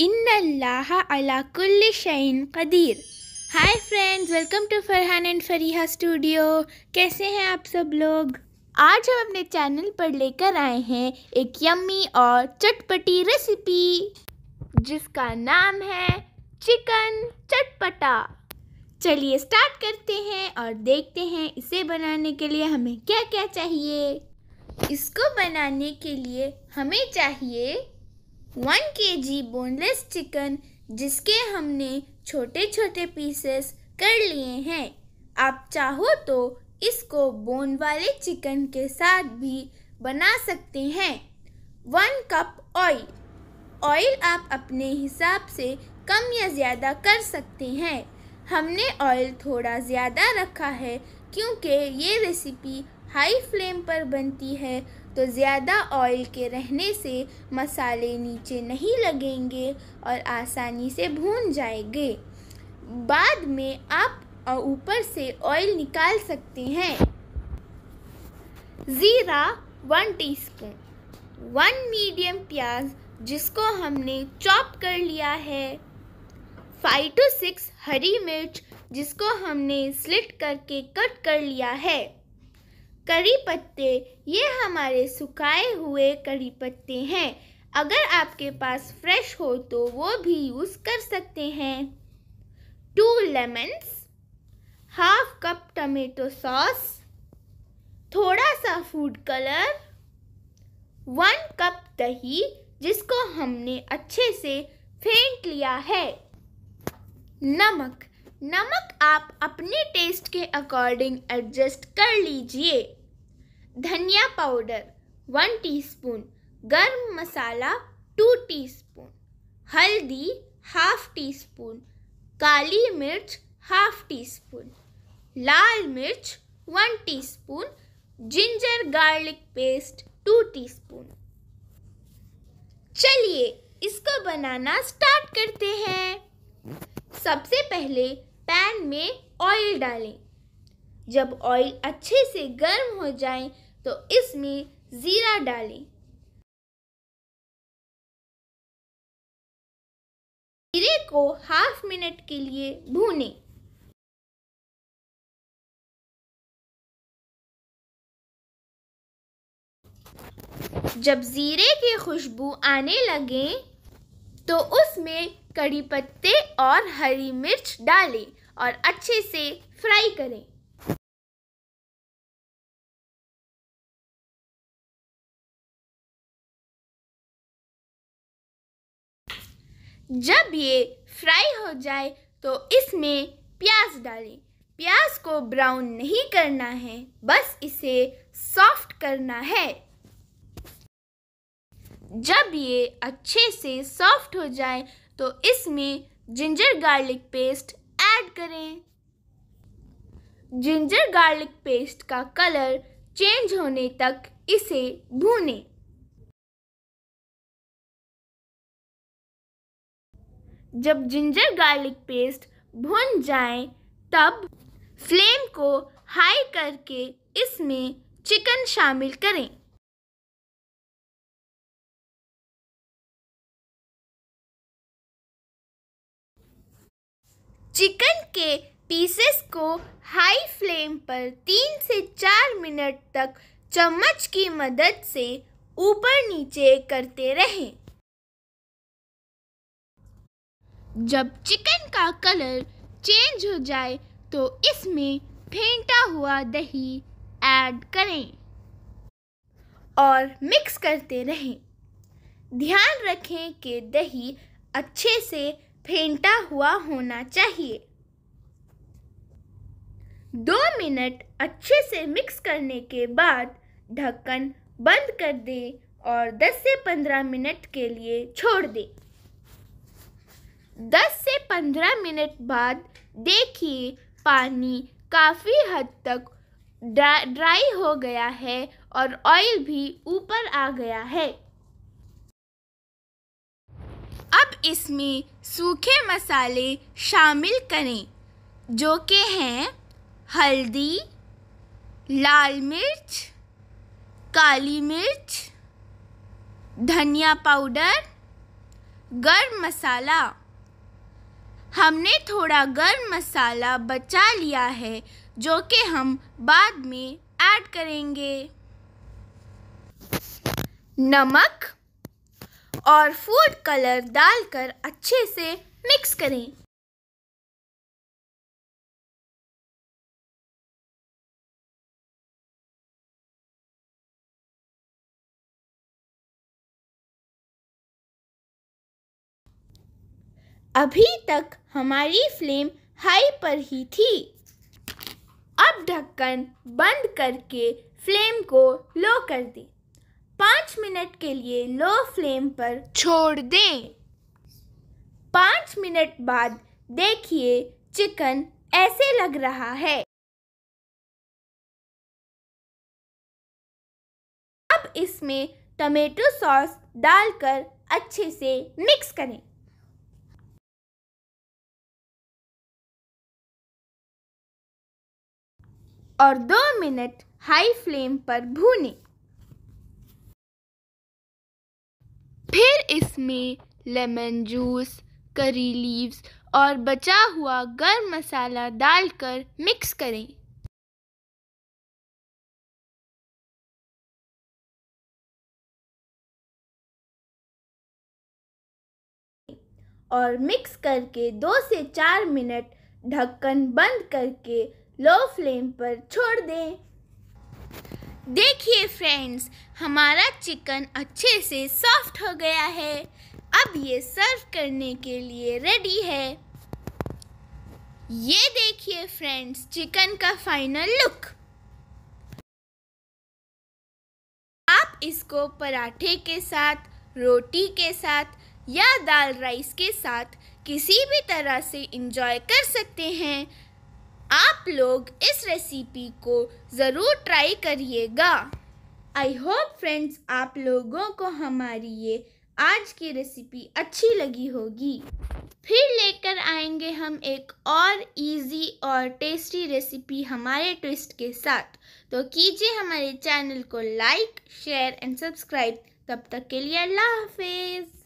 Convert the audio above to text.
अला Qadeer. Hi friends welcome to Farhan and Fariha studio कैसे हैं आप सब लोग? आज हम अपने चैनल पर लेकर आए हैं एक यम्मी और चटपटी रेसिपी जिसका नाम है चिकन चटपटा। चलिए स्टार्ट करते हैं और देखते हैं इसे बनाने के लिए हमें क्या क्या चाहिए। इसको बनाने के लिए हमें चाहिए वन के जी बोनलेस चिकन, जिसके हमने छोटे छोटे पीसेस कर लिए हैं। आप चाहो तो इसको बोन वाले चिकन के साथ भी बना सकते हैं। One cup oil. ऑयल आप अपने हिसाब से कम या ज़्यादा कर सकते हैं। हमने ऑयल थोड़ा ज़्यादा रखा है, क्योंकि ये रेसिपी हाई फ्लेम पर बनती है तो ज़्यादा ऑयल के रहने से मसाले नीचे नहीं लगेंगे और आसानी से भून जाएँगे। बाद में आप ऊपर से ऑयल निकाल सकते हैं। ज़ीरा वन टीस्पून वन मीडियम प्याज जिसको हमने चॉप कर लिया है। फाइव टू सिक्स हरी मिर्च जिसको हमने स्लिट करके कट कर लिया है। करी पत्ते, ये हमारे सुखाए हुए करी पत्ते हैं। अगर आपके पास फ्रेश हो तो वो भी यूज़ कर सकते हैं। Two lemons half cup tomato sauce थोड़ा सा फ़ूड कलर वन कप दही, जिसको हमने अच्छे से फेंट लिया है। नमक नमक आप अपने टेस्ट के अकॉर्डिंग एडजस्ट कर लीजिए। धनिया powder one teaspoon garam masala two teaspoon हल्दी हाफ़ टी स्पून काली मिर्च हाफ़ टी स्पून लाल मिर्च one teaspoon ginger garlic paste two teaspoon चलिए, इसको बनाना स्टार्ट करते हैं। सबसे पहले पैन में ऑयल डालें। जब ऑयल अच्छे से गर्म हो जाए तो इसमें ज़ीरा डालें। जीरे को हाफ़ मिनट के लिए भूनें। जब ज़ीरे की खुशबू आने लगे तो उसमें कड़ी पत्ते और हरी मिर्च डालें। और अच्छे से फ्राई करें। जब ये फ्राई हो जाए तो इसमें प्याज डालें। प्याज को ब्राउन नहीं करना है, बस इसे सॉफ्ट करना है। जब ये अच्छे से सॉफ्ट हो जाए तो इसमें जिंजर गार्लिक पेस्ट ऐड करें। जिंजर गार्लिक पेस्ट का कलर चेंज होने तक इसे भूनें। जब जिंजर गार्लिक पेस्ट भुन जाए, तब फ्लेम को हाई करके इसमें चिकन शामिल करें। चिकन के पीसेस को हाई फ्लेम पर तीन से चार मिनट तक चम्मच की मदद से ऊपर नीचे करते रहें। जब चिकन का कलर चेंज हो जाए तो इसमें फेंटा हुआ दही ऐड करें और मिक्स करते रहें। ध्यान रखें कि दही अच्छे से फेंटा हुआ होना चाहिए। दो मिनट अच्छे से मिक्स करने के बाद ढक्कन बंद कर दें और 10 से 15 मिनट के लिए छोड़ दें। 10 से 15 मिनट बाद देखिए पानी काफ़ी हद तक ड्राई हो गया है और ऑयल भी ऊपर आ गया है। इसमें सूखे मसाले शामिल करें, जो कि हैं हल्दी, लाल मिर्च, काली मिर्च, धनिया पाउडर, गर्म मसाला। हमने थोड़ा गर्म मसाला बचा लिया है, जो कि हम बाद में ऐड करेंगे। नमक और फ़ूड कलर डालकर अच्छे से मिक्स करें। अभी तक हमारी फ्लेम हाई पर ही थी। अब ढक्कन बंद करके फ्लेम को लो कर दें। पाँच मिनट के लिए लो फ्लेम पर छोड़ दें। पाँच मिनट बाद देखिए चिकन ऐसे लग रहा है। अब इसमें टमेटो सॉस डालकर अच्छे से मिक्स करें। और दो मिनट हाई फ्लेम पर भूनें। फिर इसमें लेमन जूस करी लीव्स और बचा हुआ गर्म मसाला डालकर मिक्स करें। और मिक्स करके दो से चार मिनट ढक्कन बंद करके लो फ्लेम पर छोड़ दें। देखिए फ्रेंड्स हमारा चिकन अच्छे से सॉफ्ट हो गया है। अब ये सर्व करने के लिए रेडी है। ये देखिए फ्रेंड्स चिकन का फाइनल लुक आप इसको पराठे के साथ, रोटी के साथ या दाल राइस के साथ किसी भी तरह से इंजॉय कर सकते हैं। आप लोग इस रेसिपी को ज़रूर ट्राई करिएगा। आई होप फ्रेंड्स आप लोगों को हमारी ये आज की रेसिपी अच्छी लगी होगी। फिर लेकर आएँगे हम एक और इजी और टेस्टी रेसिपी हमारे ट्विस्ट के साथ। तो कीजिए हमारे चैनल को लाइक शेयर एंड सब्सक्राइब तब तक के लिए अल्लाह हाफिज़।